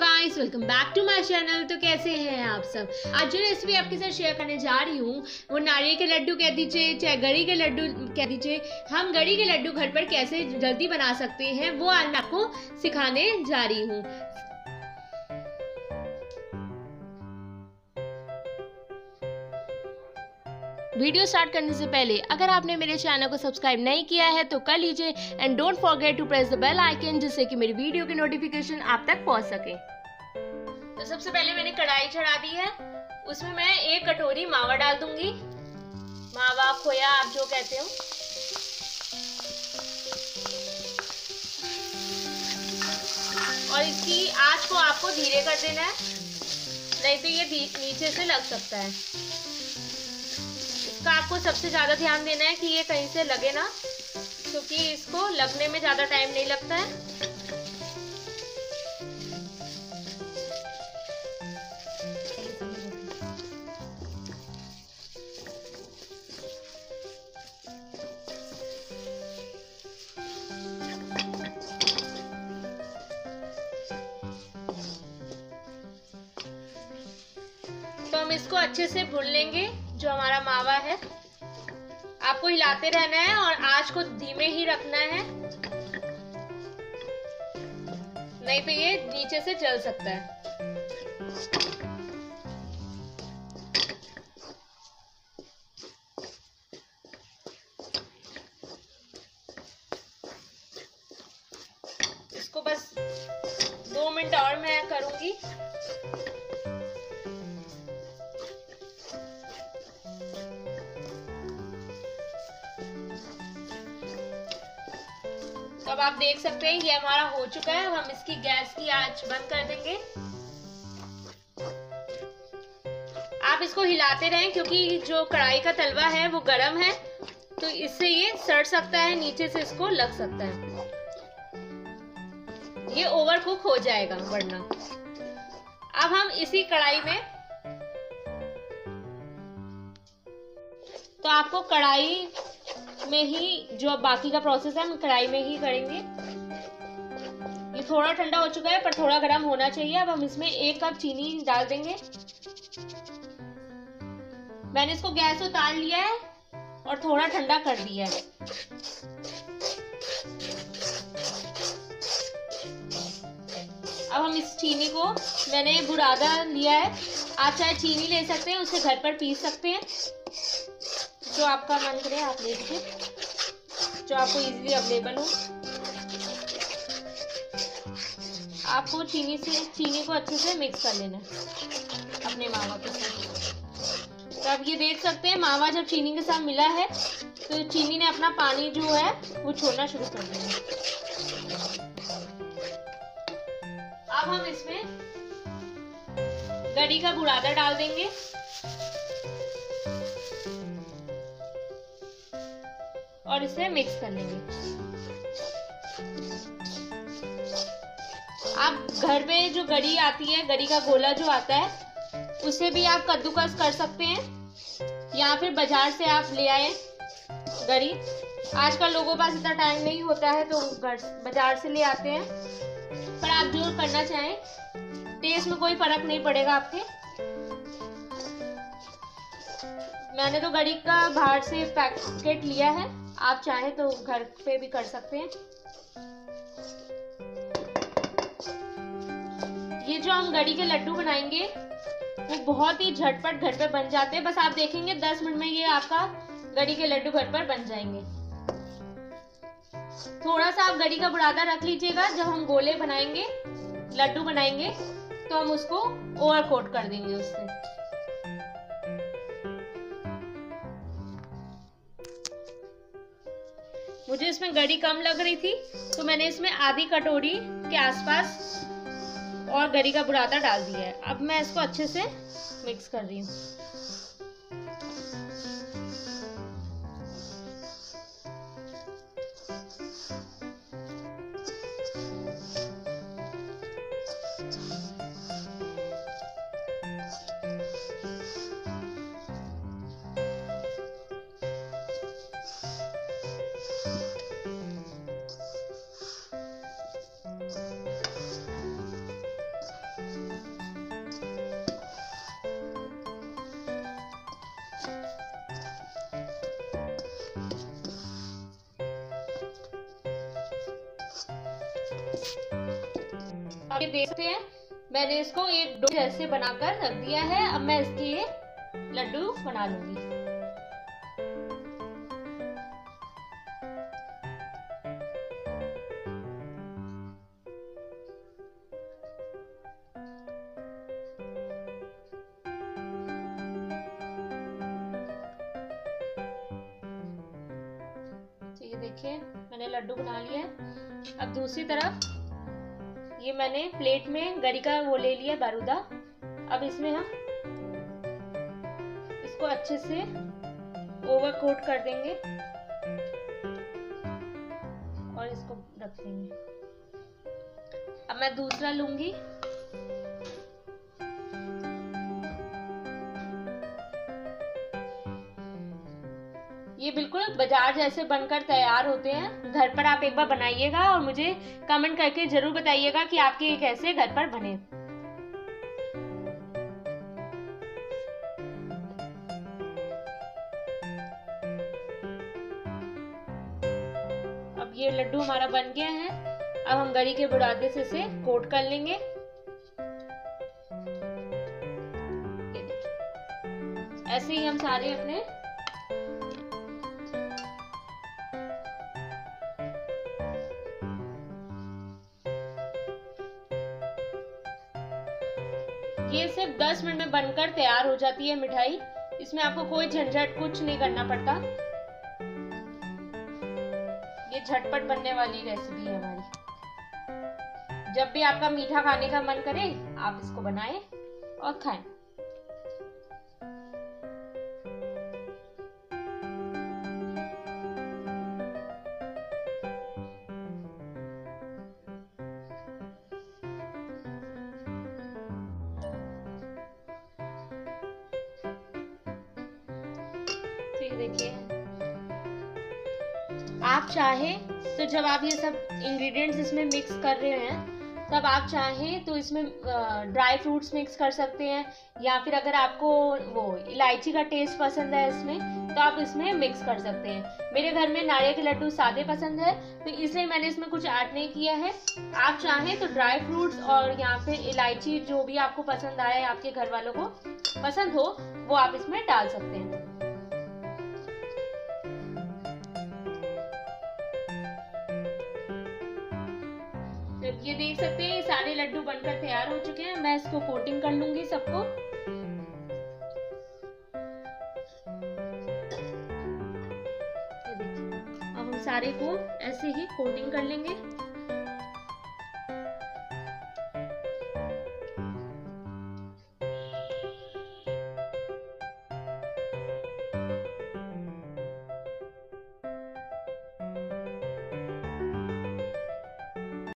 Guys welcome back to my channel तो कैसे हैं आप सब? आज जो रेसिपी आपके साथ शेयर करने जा रही हूँ, वो नारियल के लड्डू कह दीजिए, चाहे गड़ी के लड्डू कह दीजिए, हम गड़ी के लड्डू घर पर कैसे जल्दी बना सकते हैं, वो आज मैं आपको सिखाने जा रही हूँ। वीडियो स्टार्ट करने से पहले, अगर आपने मेरे चैनल को सब्सक्राइब नहीं किया है तो कर लीजिए and don't forget to press the bell icon जिससे कि मेरी वीडियो की नोटिफिकेशन आप तक पहुँच सके। तो सबसे पहले मैंने कढ़ाई चढ़ा दी है। उसमें मैं एक कटोरी मावा डाल दूँगी। मावा खोया, आप जो कहते हो। और इसकी आँच को आपको धीरे कर देना है। नहीं तो ये नीचे से लग सकता है। इसका आपको सबसे ज़्यादा ध्यान देना है कि ये कहीं से लगे ना, क्योंकि इसको लगने में ज़्यादा टाइम नहीं लगता है। तो हम इसको अच्छे से भून लेंगे। जो हमारा मावा है, आपको हिलाते रहना है और आँच को धीमे ही रखना है। नहीं तो ये नीचे से जल सकता है। इसको बस दो मिनट और मैं करूँगी। तो अब आप देख सकते हैं, ये हमारा हो चुका है हम इसकी गैस की आँच बंद कर देंगे। आप इसको हिलाते रहें, क्योंकि जो कढ़ाई का तलवा है, वो गर्म है तो इससे ये सड़ सकता है, नीचे से इसको लग सकता है। ये ओवर कुक हो जाएगा, वरना। अब हम इसी कढ़ाई में तो आपको कढ़ाई में ही जो बाकी का प्रोसेस है, हम कढ़ाई में ही करेंगे। ये थोड़ा ठंडा हो चुका है, पर थोड़ा गर्म होना चाहिए। अब हम इसमें एक कप चीनी डाल देंगे। मैंने इसको गैस उतार लिया है और थोड़ा ठंडा कर दिया है। अब हम इस चीनी को, मैंने बुरादा लिया है। आप चाहे चीनी ले सकते हैं, उसे घर पर पीस सकते हैं। जो आपका मन करे, आप ले लीजिए। जो आपको इजीली अवेलेबल हो। आपको चीनी से, चीनी को अच्छे से मिक्स कर लेना अपने मावा के साथ। तो आप ये देख सकते हैं मावा जब चीनी के साथ मिला है तो चीनी ने अपना पानी जो है, वो छोड़ना शुरू कर दिया अब हम इसमें गड़ी का बुरादा डाल देंगे। और इसे मिक्स कर लेंगे। आप घर में जो गड़ी आती है, गड़ी का गोला जो आता है, उसे भी आप कद्दूकस कर सकते हैं। या फिर बाज़ार से आप ले आए गड़ी। आजकल लोगों पास इतना टाइम नहीं होता है तो बाज़ार से ले आते हैं। पर आप जो करना चाहें। टेस्ट में कोई फ़र्क नहीं पड़ेगा आपके। मैंने तो गड़ी का बाहर से पैकेट लिया है। आप चाहें तो घर पे भी कर सकते हैं। ये जो हम गड़ी के लड्डू बनाएँगे, वो बहुत ही झटपट घर पे बन जाते हैं। बस आप देखेंगे 10 मिनट में ये आपका गड़ी के लड्डू घर पर बन जाएँगे। थोड़ा सा आप गड़ी का बुरादा रख लीजिएगा। जब हम गोले बनाएँगे, लड्डू बनाएँगे तो हम उसको ओवर कोट कर देंगे उससे। मुझे इसमें गड़ी कम लग रही थी तो मैंने इसमें आधी कटोरी के आसपास और गरी का बुरादा डाल दिया है। अब मैं इसको अच्छे से मिक्स कर रही हूँ। ये देखते हैं। मैंने इसको एक डो जैसे बनाकर रख दिया है। अब मैं इसके ये लड्डू बना लूँगी। देखिए, मैंने लड्डू बना लिया अब दूसरी तरफ़ ये मैंने प्लेट में गरी का वो ले लिया, बारूदा। अब इसमें हम इसको अच्छे से ओवर कोट कर देंगे और इसको रख देंगे। अब मैं दूसरा लूँगी। ये बिल्कुल बाज़ार जैसे बनकर तैयार होते हैं। घर पर आप एक बार बनाइएगा और मुझे कमेंट करके ज़रूर बताइएगा कि आपके ये कैसे घर पर बने। अब ये लड्डू हमारा बन गया है। अब हम गरी के बुरादे से इसे कोट कर लेंगे। ऐसे ही हम सारे अपने ये सिर्फ़ 10 मिनट में बनकर तैयार हो जाती है मिठाई। इसमें आपको कोई झंझट कुछ नहीं करना पड़ता। ये झटपट बनने वाली रेसिपी है हमारी। जब भी आपका मीठा खाने का मन करे, आप इसको बनाएँ और खाएँ। देखिए। आप चाहे तो जब आप ये सब इंग्रेडिएंट्स इसमें मिक्स कर रहे हैं, तब आप चाहें तो इसमें ड्राई फ्रूट्स मिक्स कर सकते हैं, या फिर अगर आपको वो इलायची का टेस्ट पसंद है इसमें तो आप इसमें मिक्स कर सकते हैं। मेरे घर में नारियल के लड्डू सादे पसंद है तो इसलिए मैंने इसमें कुछ ऐड नहीं किया है। आप चाहें तो ड्राई फ्रूट्स और या फिर इलायची जो भी आपको पसंद आए आपके घर वालों को पसंद हो, वो आप इसमें डाल सकते हैं। ये देख सकते हैं, ये सारे लड्डू बनकर तैयार हो चुके हैं। मैं इसको कोटिंग कर लूँगी सबको। अब हम सारे को ऐसे ही कोटिंग कर लेंगे।